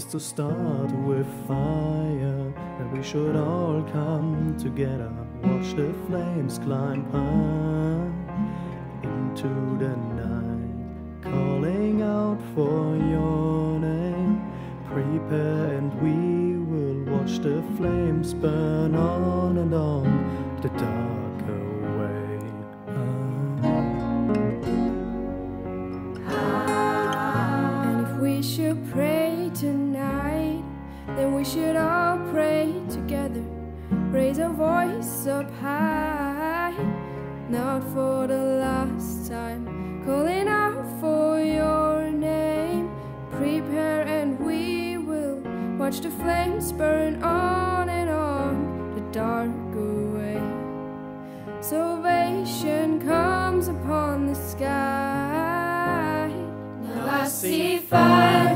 to start with fire. and we should all come together, watch the flames climb high into the night, calling out for your name. Prepare and we will watch the flames burn on and on the darker tonight, then we should all pray together. Raise our voice up high, not for the last time, calling out for your name. Prepare and we will watch the flames burn on and on the darker away. Salvation comes upon the sky. Now I see fire